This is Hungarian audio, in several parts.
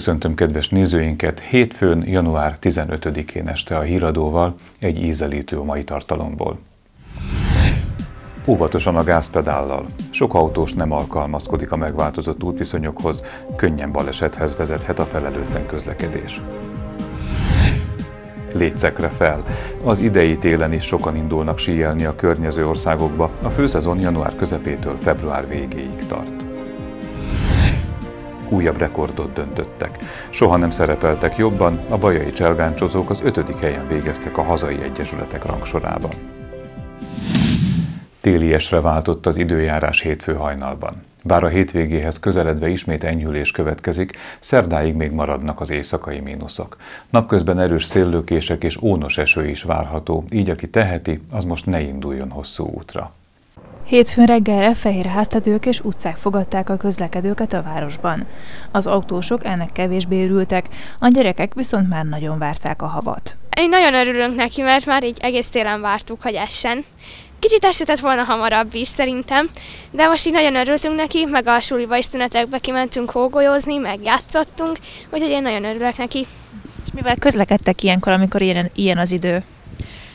Köszöntöm kedves nézőinket! Hétfőn, január 15-én este a híradóval egy ízelítő a mai tartalomból. Óvatosan a gázpedállal. Sok autós nem alkalmazkodik a megváltozott útviszonyokhoz, könnyen balesethez vezethet a felelőtlen közlekedés. Létszekre fel. Az idei télen is sokan indulnak síelni a környező országokba, a főszezon január közepétől február végéig tart újabb rekordot döntöttek. Soha nem szerepeltek jobban, a bajai cselgáncsozók az ötödik helyen végeztek a hazai egyesületek rangsorában. Téliesre váltott az időjárás hétfő hajnalban. Bár a hétvégéhez közeledve ismét enyhülés következik, szerdáig még maradnak az éjszakai mínuszok. Napközben erős széllőkések és ónos eső is várható, így aki teheti, az most ne induljon hosszú útra. Hétfőn reggelre fehér háztetők és utcák fogadták a közlekedőket a városban. Az autósok ennek kevésbé örültek, a gyerekek viszont már nagyon várták a havat. Én nagyon örülünk neki, mert már így egész télen vártuk, hogy essen. Kicsit esetett volna hamarabb is szerintem, de most így nagyon örültünk neki, meg a suliba is szünetekbe kimentünk hógolyozni, meg játszottunk, úgyhogy én nagyon örülök neki. És mivel közlekedtek ilyenkor, amikor ilyen, ilyen az idő?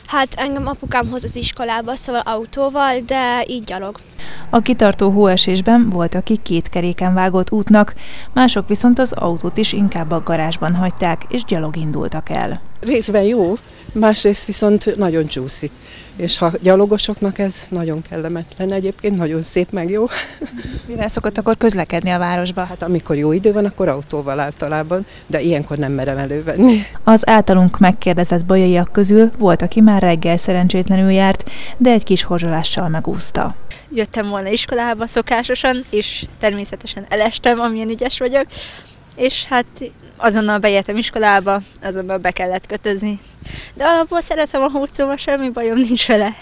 Hát engem apukám hoz az iskolába, szóval autóval, de így gyalog. A kitartó hóesésben volt, aki két keréken vágott útnak, mások viszont az autót is inkább a garázsban hagyták, és gyalog indultak el. Részben jó, másrészt viszont nagyon csúszik. És ha gyalogosoknak ez nagyon kellemetlen egyébként, nagyon szép meg jó. Mivel szokott akkor közlekedni a városba? Hát amikor jó idő van, akkor autóval általában, de ilyenkor nem merem elővenni. Az általunk megkérdezett bajaiak közül volt, aki már reggel szerencsétlenül járt, de egy kis horzsolással megúszta. Jöttem volna iskolába szokásosan, és természetesen elestem, amilyen ügyes vagyok, és hát azonnal beértem iskolába, azonnal be kellett kötözni. De alapból szeretem a hót, szóval semmi bajom nincs vele.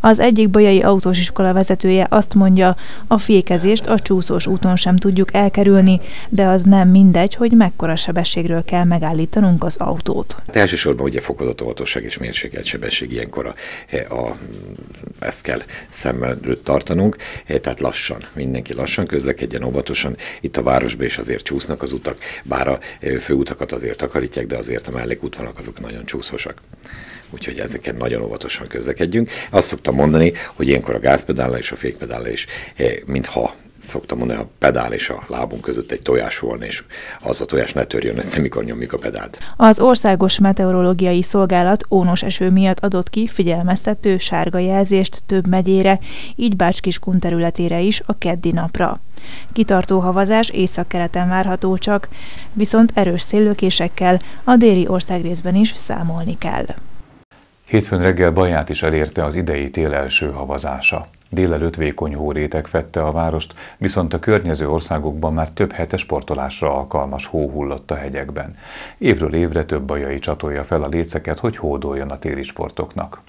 Az egyik bajai autós iskola vezetője azt mondja, a fékezést a csúszós úton sem tudjuk elkerülni, de az nem mindegy, hogy mekkora sebességről kell megállítanunk az autót. Hát elsősorban ugye fokozott óvatosság és mérsékelt sebesség ilyenkor a, a, ezt kell szemmel tartanunk, tehát lassan, mindenki lassan közlekedjen óvatosan. Itt a városban is azért csúsznak az utak, bár a főutakat azért takarítják, de azért a mellékútvonalak azok nagyon csúszósak. Úgyhogy ezeken nagyon óvatosan közlekedjünk. Azt szoktam mondani, hogy ilyenkor a gázpedállal és a fékpedállal is, mintha szoktam mondani, a pedál és a lábunk között egy tojás volna, és az a tojás ne törjön össze, mikor nyomjuk a pedált. Az Országos Meteorológiai Szolgálat ónos eső miatt adott ki figyelmeztető sárga jelzést több megyére, így Bácskiskun területére is a keddi napra. Kitartó havazás északkeleten várható csak, viszont erős széllőkésekkel a déli országrészben is számolni kell. Hétfőn reggel Baját is elérte az idei tél első havazása. Délelőtt vékony hórétek fette a várost, viszont a környező országokban már több hete sportolásra alkalmas hó hullott a hegyekben. Évről évre több bajai csatolja fel a léceket, hogy hódoljon a téli sportoknak.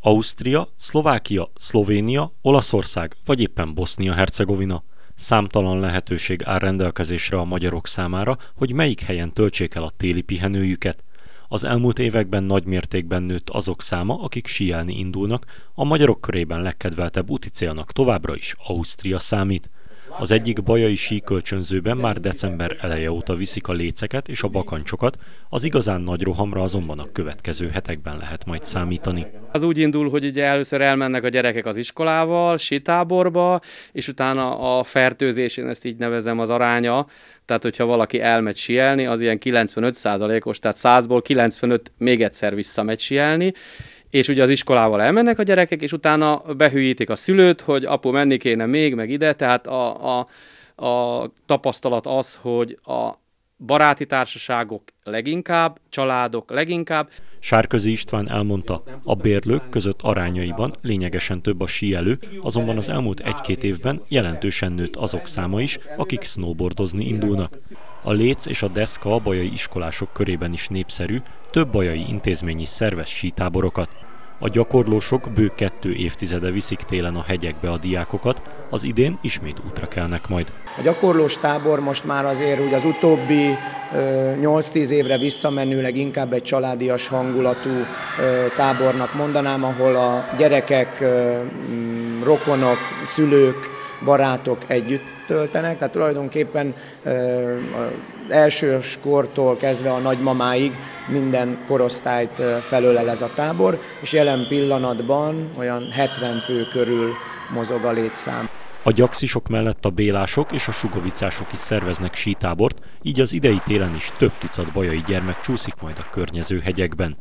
Ausztria, Szlovákia, Szlovénia, Olaszország vagy éppen Bosznia-Hercegovina. Számtalan lehetőség áll rendelkezésre a magyarok számára, hogy melyik helyen töltsék el a téli pihenőjüket. Az elmúlt években nagy mértékben nőtt azok száma, akik síelni indulnak, a magyarok körében legkedveltebb úti célnak továbbra is Ausztria számít. Az egyik bajai síkölcsönzőben már december eleje óta viszik a léceket és a bakancsokat, az igazán nagy rohamra azonban a következő hetekben lehet majd számítani. Az úgy indul, hogy ugye először elmennek a gyerekek az iskolával, sitáborba, és utána a fertőzésén, ezt így nevezem az aránya, tehát hogyha valaki elmegy sielni, az ilyen 95%-os, tehát 100-ból 95 még egyszer visszamegy sielni, és ugye az iskolával elmennek a gyerekek, és utána behűítik a szülőt, hogy apu menni kéne még, meg ide, tehát a, a, a tapasztalat az, hogy a baráti társaságok leginkább, családok leginkább. Sárközi István elmondta, a bérlők között arányaiban lényegesen több a síelő, azonban az elmúlt egy-két évben jelentősen nőtt azok száma is, akik snowboardozni indulnak. A léc és a deszka a bajai iskolások körében is népszerű, több bajai intézmény is szervez sítáborokat. A gyakorlósok bő kettő évtizede viszik télen a hegyekbe a diákokat, az idén ismét útra kelnek majd. A gyakorlós tábor most már azért úgy az utóbbi 8-10 évre visszamenőleg inkább egy családias hangulatú tábornak mondanám, ahol a gyerekek, rokonok, szülők barátok együtt töltenek, tehát tulajdonképpen elsős kortól kezdve a nagymamáig minden korosztályt felölel ez a tábor, és jelen pillanatban olyan 70 fő körül mozog a létszám. A gyakszisok mellett a bélások és a sugovicások is szerveznek sítábort, így az idei télen is több tucat bajai gyermek csúszik majd a környező hegyekben.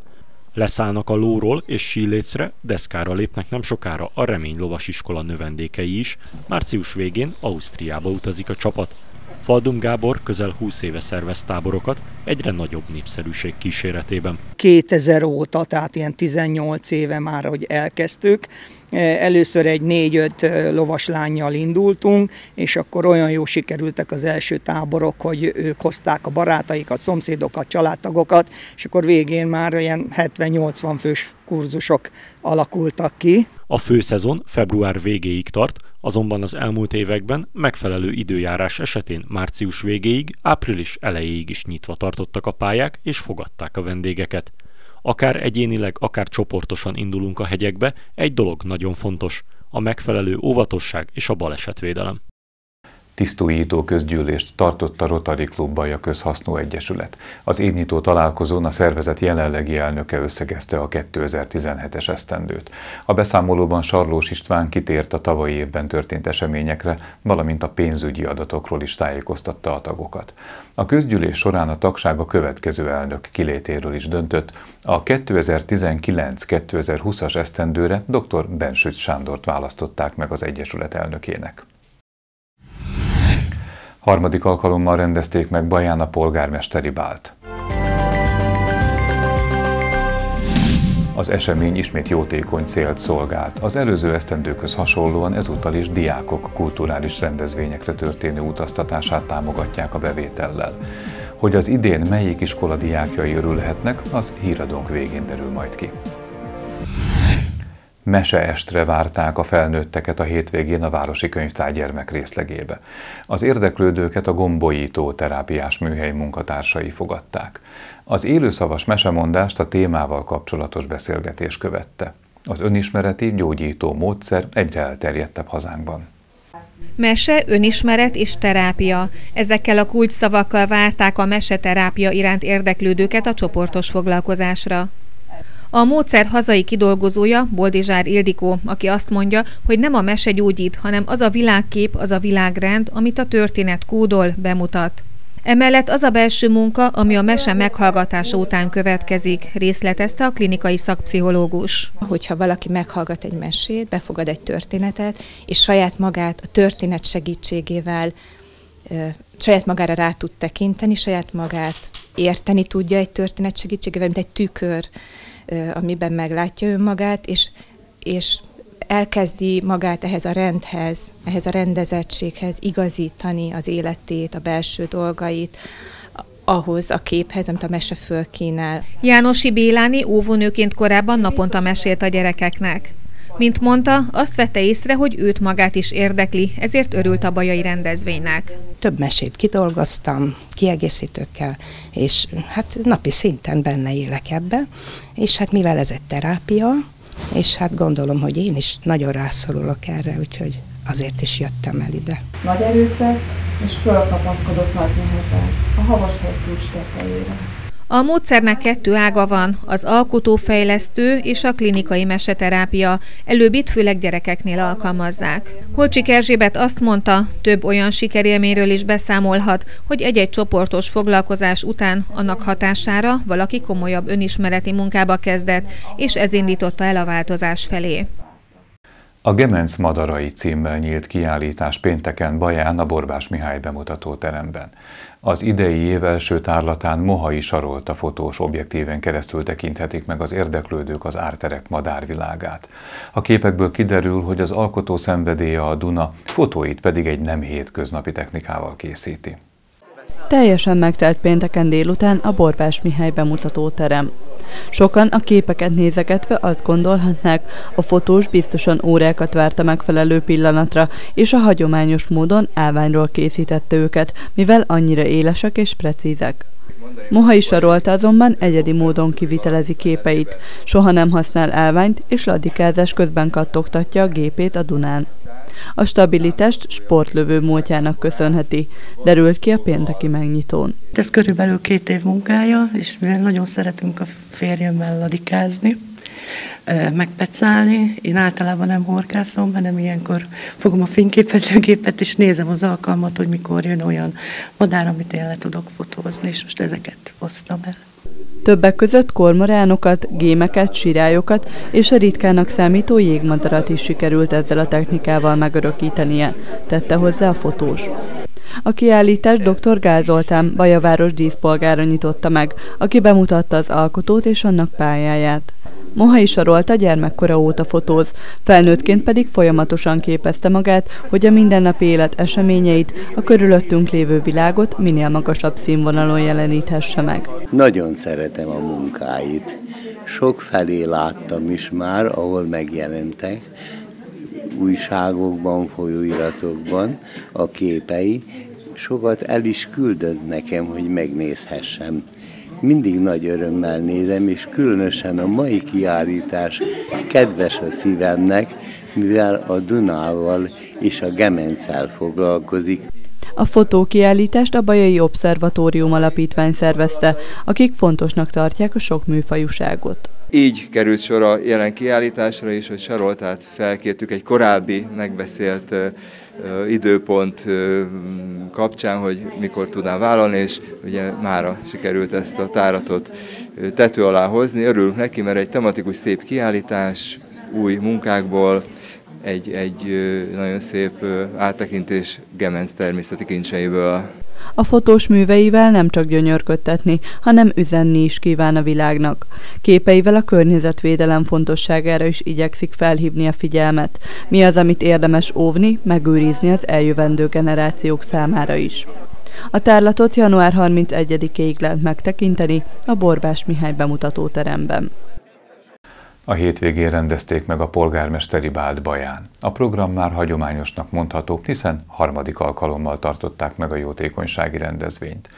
Leszállnak a lóról és sílécre, deszkára lépnek nem sokára a Remény Lovasiskola növendékei is. Március végén Ausztriába utazik a csapat. Faldum Gábor közel 20 éve szervez táborokat, egyre nagyobb népszerűség kíséretében. 2000 óta, tehát ilyen 18 éve már, hogy elkezdtük, Először egy négy-öt lovaslányjal indultunk, és akkor olyan jó sikerültek az első táborok, hogy ők hozták a barátaikat, szomszédokat, családtagokat, és akkor végén már ilyen 70-80 fős kurzusok alakultak ki. A főszezon február végéig tart, azonban az elmúlt években megfelelő időjárás esetén március végéig, április elejéig is nyitva tartottak a pályák és fogadták a vendégeket. Akár egyénileg, akár csoportosan indulunk a hegyekbe, egy dolog nagyon fontos, a megfelelő óvatosság és a balesetvédelem. Tisztújító közgyűlést tartott a Rotary Klub a Közhasznú Egyesület. Az évnyitó találkozón a szervezet jelenlegi elnöke összegezte a 2017-es esztendőt. A beszámolóban Sarlós István kitért a tavalyi évben történt eseményekre, valamint a pénzügyi adatokról is tájékoztatta a tagokat. A közgyűlés során a tagság a következő elnök kilétéről is döntött. A 2019-2020-as esztendőre dr. Bensőt Sándort választották meg az Egyesület elnökének. Harmadik alkalommal rendezték meg Baján a polgármesteri bált. Az esemény ismét jótékony célt szolgált. Az előző esztendőköz hasonlóan ezúttal is diákok kulturális rendezvényekre történő utaztatását támogatják a bevétellel. Hogy az idén melyik iskola diákjai örülhetnek, az híradónk végén derül majd ki. Meseestre várták a felnőtteket a hétvégén a Városi Könyvtár gyermek részlegébe. Az érdeklődőket a gombolyító terápiás műhely munkatársai fogadták. Az élőszavas mesemondást a témával kapcsolatos beszélgetés követte. Az önismereti gyógyító módszer egyre elterjedtebb hazánkban. Mese, önismeret és terápia. Ezekkel a kulcsszavakkal várták a meseterápia iránt érdeklődőket a csoportos foglalkozásra. A módszer hazai kidolgozója Boldizsár Ildikó, aki azt mondja, hogy nem a mese gyógyít, hanem az a világkép, az a világrend, amit a történet kódol, bemutat. Emellett az a belső munka, ami a mese meghallgatása után következik, részletezte a klinikai szakpszichológus. Hogyha valaki meghallgat egy mesét, befogad egy történetet, és saját magát a történet segítségével saját magára rá tud tekinteni, saját magát érteni tudja egy történet segítségével, mint egy tükör, amiben meglátja önmagát, és, és elkezdi magát ehhez a rendhez, ehhez a rendezettséghez igazítani az életét, a belső dolgait, ahhoz a képhez, amit a mese fölkínál. Jánosi Béláni óvónőként korábban naponta mesélt a gyerekeknek. Mint mondta, azt vette észre, hogy őt magát is érdekli, ezért örült a bajai rendezvénynek. Több mesét kidolgoztam, kiegészítőkkel, és hát napi szinten benne élek ebbe, és hát mivel ez egy terápia, és hát gondolom, hogy én is nagyon rászorulok erre, úgyhogy azért is jöttem el ide. Nagy erőt és fölkapaszkodott nagy nehezen a Havashegy csúcs tetejére. A módszernek kettő ága van, az alkotófejlesztő és a klinikai meseterápia. Előbbit főleg gyerekeknél alkalmazzák. Holcsik Erzsébet azt mondta, több olyan sikerélményről is beszámolhat, hogy egy-egy csoportos foglalkozás után annak hatására valaki komolyabb önismereti munkába kezdett, és ez indította el a változás felé. A Gemenc Madarai címmel nyílt kiállítás pénteken Baján a Borbás Mihály bemutató teremben. Az idei év első tárlatán Mohai Sarolta fotós objektíven keresztül tekinthetik meg az érdeklődők az árterek madárvilágát. A képekből kiderül, hogy az alkotó szenvedélye a Duna, fotóit pedig egy nem hétköznapi technikával készíti. Teljesen megtelt pénteken délután a Borbás Mihály bemutató terem. Sokan a képeket nézegetve azt gondolhatnák, a fotós biztosan órákat várta megfelelő pillanatra, és a hagyományos módon állványról készítette őket, mivel annyira élesek és precízek. Mohai Sarolta azonban egyedi módon kivitelezi képeit. Soha nem használ állványt, és ladikázás közben kattogtatja a gépét a Dunán. A stabilitást sportlövő múltjának köszönheti, derült ki a pénteki megnyitón. Ez körülbelül két év munkája, és mivel nagyon szeretünk a férjemmel ladikázni, megpecálni. Én általában nem horgászom, hanem ilyenkor fogom a fényképezőgépet, és nézem az alkalmat, hogy mikor jön olyan madár, amit én le tudok fotózni, és most ezeket hoztam el. Többek között kormoránokat, gémeket, sirályokat és a ritkának számító jégmadarat is sikerült ezzel a technikával megörökítenie, tette hozzá a fotós. A kiállítás dr. Gázoltán Bajaváros díszpolgára nyitotta meg, aki bemutatta az alkotót és annak pályáját. Mohai Sarolta gyermekkora óta fotóz, felnőttként pedig folyamatosan képezte magát, hogy a mindennapi élet eseményeit, a körülöttünk lévő világot minél magasabb színvonalon jeleníthesse meg. Nagyon szeretem a munkáit. Sok felé láttam is már, ahol megjelentek, újságokban, folyóiratokban a képei, sokat el is küldött nekem, hogy megnézhessem mindig nagy örömmel nézem, és különösen a mai kiállítás kedves a szívemnek, mivel a Dunával és a Gemencel foglalkozik. A fotókiállítást a Bajai Obszervatórium Alapítvány szervezte, akik fontosnak tartják a sok műfajúságot. Így került sor a jelen kiállításra is, hogy Saroltát felkértük egy korábbi megbeszélt időpont kapcsán, hogy mikor tudnám vállalni, és ugye mára sikerült ezt a táratot tető alá hozni. Örülünk neki, mert egy tematikus szép kiállítás, új munkákból, egy, egy nagyon szép áttekintés Gemenc természeti kincseiből. A fotós műveivel nem csak gyönyörködtetni, hanem üzenni is kíván a világnak. Képeivel a környezetvédelem fontosságára is igyekszik felhívni a figyelmet. Mi az, amit érdemes óvni, megőrizni az eljövendő generációk számára is. A tárlatot január 31-ig lehet megtekinteni a Borbás Mihály bemutatóteremben. A hétvégén rendezték meg a polgármesteri bált baján. A program már hagyományosnak mondható, hiszen harmadik alkalommal tartották meg a jótékonysági rendezvényt.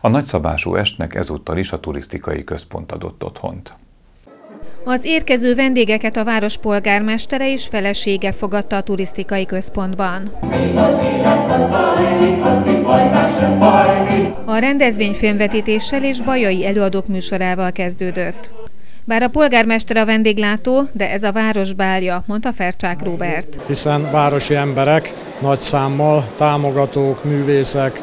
A nagyszabású estnek ezúttal is a turisztikai központ adott otthont. Az érkező vendégeket a város polgármestere és felesége fogadta a turisztikai központban. A rendezvény filmvetítéssel és bajai előadók műsorával kezdődött. Bár a polgármester a vendéglátó, de ez a város bálja, mondta Fercsák Róbert. Hiszen városi emberek nagy számmal, támogatók, művészek,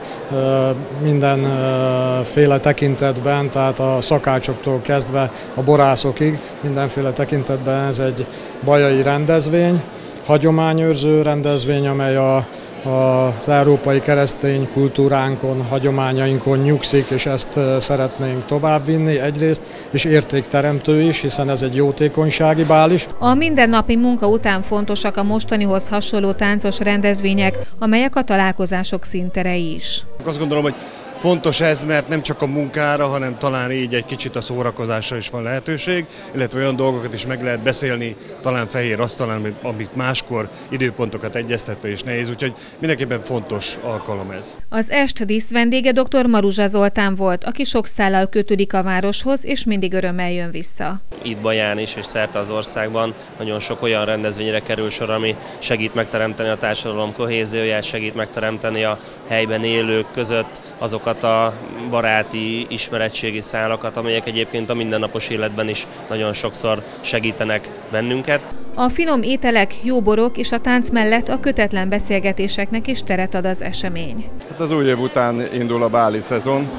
mindenféle tekintetben, tehát a szakácsoktól kezdve a borászokig, mindenféle tekintetben ez egy bajai rendezvény, hagyományőrző rendezvény, amely a az európai keresztény kultúránkon, hagyományainkon nyugszik, és ezt szeretnénk továbbvinni egyrészt, és értékteremtő is, hiszen ez egy jótékonysági bál is. A mindennapi munka után fontosak a mostanihoz hasonló táncos rendezvények, amelyek a találkozások színterei is. Azt gondolom, hogy Fontos ez, mert nem csak a munkára, hanem talán így egy kicsit a szórakozásra is van lehetőség, illetve olyan dolgokat is meg lehet beszélni, talán fehér asztalán, amit máskor időpontokat egyeztetve is nehéz, úgyhogy mindenképpen fontos alkalom ez. Az est dísz vendége dr. Maruzsa Zoltán volt, aki sok szállal kötődik a városhoz, és mindig örömmel jön vissza. Itt Baján is, és szerte az országban nagyon sok olyan rendezvényre kerül sor, ami segít megteremteni a társadalom kohézióját, segít megteremteni a helyben élők között azokat azokat a baráti ismeretségi szálakat, amelyek egyébként a mindennapos életben is nagyon sokszor segítenek bennünket. A finom ételek, jó borok és a tánc mellett a kötetlen beszélgetéseknek is teret ad az esemény. Hát az új év után indul a báli szezon,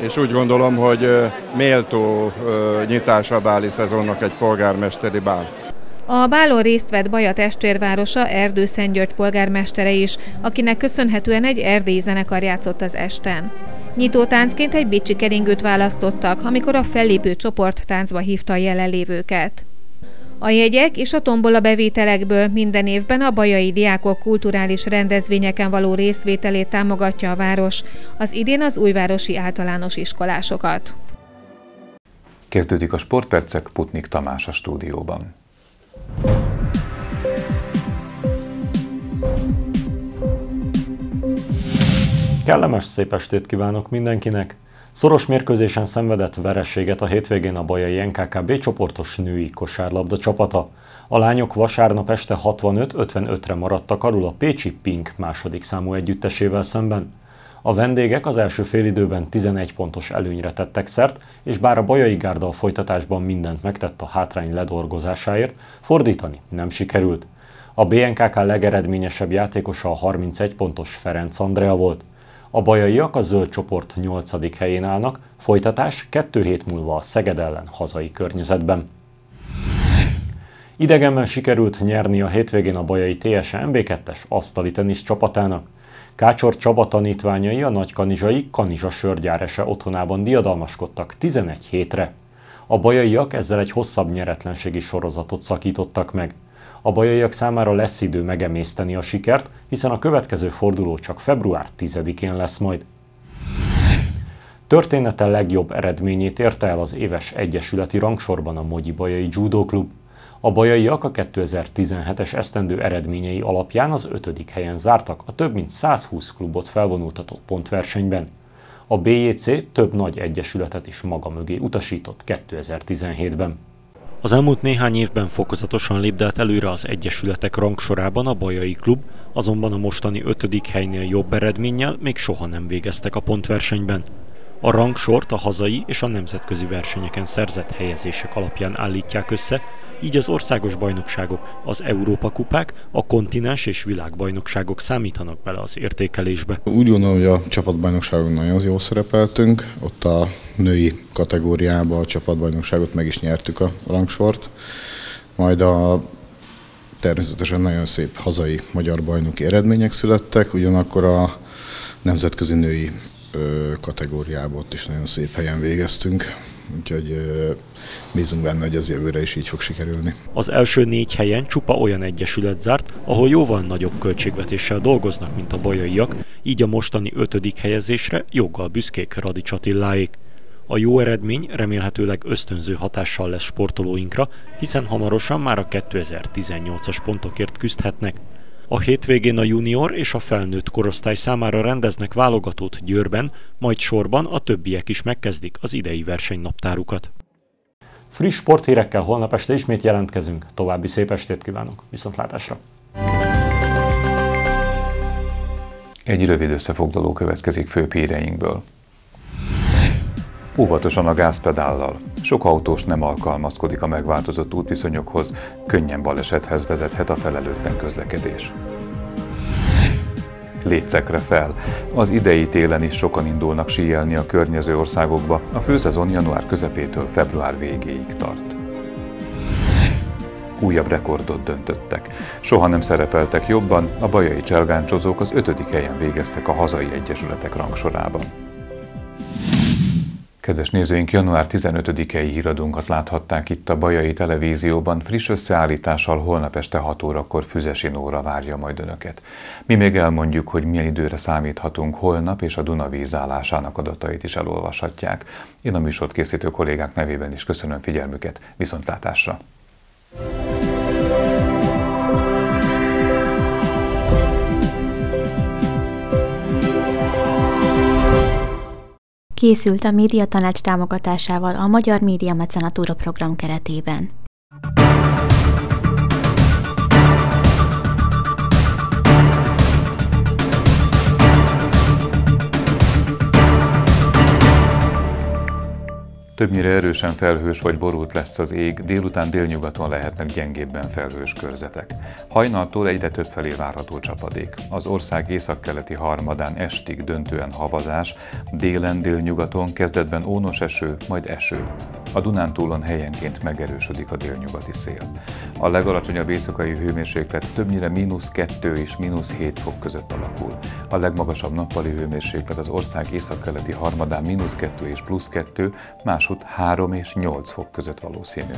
és úgy gondolom, hogy méltó nyitása a báli szezonnak egy polgármesteri bál. A bálon részt vett Baja testvérvárosa Erdő György polgármestere is, akinek köszönhetően egy erdélyi zenekar játszott az esten. Nyitótáncként egy bicsi keringőt választottak, amikor a fellépő csoport táncba hívta a jelenlévőket. A jegyek és a tombola bevételekből minden évben a bajai diákok kulturális rendezvényeken való részvételét támogatja a város, az idén az újvárosi általános iskolásokat. Kezdődik a sportpercek Putnik Tamás a stúdióban. Kellemes szép estét kívánok mindenkinek! Szoros mérkőzésen szenvedett vereséget a hétvégén a Bajai NKK B csoportos női kosárlabda csapata. A lányok vasárnap este 65-55-re maradtak alul a Pécsi Pink második számú együttesével szemben. A vendégek az első félidőben 11 pontos előnyre tettek szert, és bár a Bajai Gárda a folytatásban mindent megtett a hátrány ledolgozásáért, fordítani nem sikerült. A BNKK legeredményesebb játékosa a 31 pontos Ferenc Andrea volt. A bajaiak a zöld csoport 8. helyén állnak, folytatás kettő hét múlva a Szeged ellen hazai környezetben. Idegenben sikerült nyerni a hétvégén a bajai TSM MB2-es asztali tenisz csapatának. Kácsor Csaba tanítványai a nagykanizsai Kanizsa sörgyárese otthonában diadalmaskodtak 11 hétre. A bajaiak ezzel egy hosszabb nyeretlenségi sorozatot szakítottak meg. A bajaiak számára lesz idő megemészteni a sikert, hiszen a következő forduló csak február 10-én lesz majd. Története legjobb eredményét érte el az éves egyesületi rangsorban a Mogyi Bajai Judo Klub. A bajaiak a 2017-es esztendő eredményei alapján az ötödik helyen zártak a több mint 120 klubot felvonultató pontversenyben. A BJC több nagy egyesületet is maga mögé utasított 2017-ben. Az elmúlt néhány évben fokozatosan lépdelt előre az egyesületek rangsorában a Bajai Klub, azonban a mostani ötödik helynél jobb eredménnyel még soha nem végeztek a pontversenyben. A rangsort a hazai és a nemzetközi versenyeken szerzett helyezések alapján állítják össze, így az országos bajnokságok, az Európa kupák, a kontinens és világbajnokságok számítanak bele az értékelésbe. Úgy gondolom, hogy a csapatbajnokságon nagyon jól szerepeltünk, ott a női kategóriában a csapatbajnokságot meg is nyertük a rangsort, majd a természetesen nagyon szép hazai magyar bajnoki eredmények születtek, ugyanakkor a nemzetközi női kategóriában ott is nagyon szép helyen végeztünk, úgyhogy bízunk benne, hogy ez jövőre is így fog sikerülni. Az első négy helyen csupa olyan egyesület zárt, ahol jóval nagyobb költségvetéssel dolgoznak, mint a bajaiak, így a mostani ötödik helyezésre joggal büszkék Radics Attiláék. A jó eredmény remélhetőleg ösztönző hatással lesz sportolóinkra, hiszen hamarosan már a 2018-as pontokért küzdhetnek. A hétvégén a junior és a felnőtt korosztály számára rendeznek válogatót Győrben, majd sorban a többiek is megkezdik az idei versenynaptárukat. Friss sporthírekkel holnap este ismét jelentkezünk. További szép estét kívánok. Viszontlátásra! Egy rövid összefoglaló következik főbb híreinkből. Óvatosan a gázpedállal. Sok autós nem alkalmazkodik a megváltozott útviszonyokhoz, könnyen balesethez vezethet a felelőtlen közlekedés. Létszekre fel. Az idei télen is sokan indulnak síelni a környező országokba, a főszezon január közepétől február végéig tart. Újabb rekordot döntöttek. Soha nem szerepeltek jobban, a bajai cselgáncsozók az ötödik helyen végeztek a hazai egyesületek rangsorában. Kedves nézőink, január 15-i híradónkat láthatták itt a Bajai Televízióban. Friss összeállítással holnap este 6 órakor Füzesi Nóra várja majd Önöket. Mi még elmondjuk, hogy milyen időre számíthatunk holnap, és a Duna vízállásának adatait is elolvashatják. Én a műsort készítő kollégák nevében is köszönöm figyelmüket. Viszontlátásra! Készült a Média Tanács támogatásával a Magyar Média Mecenatúra program keretében. Többnyire erősen felhős vagy borult lesz az ég, délután délnyugaton lehetnek gyengébben felhős körzetek. Hajnaltól egyre több felé várható csapadék. Az ország északkeleti harmadán estig döntően havazás, délen délnyugaton kezdetben ónos eső, majd eső. A Dunántúlon helyenként megerősödik a délnyugati szél. A legalacsonyabb éjszakai hőmérséklet többnyire mínusz 2 és mínusz 7 fok között alakul. A legmagasabb nappali hőmérséklet az ország északkeleti harmadán mínusz 2 és plusz 2, más másút 3 és 8 fok között valószínű.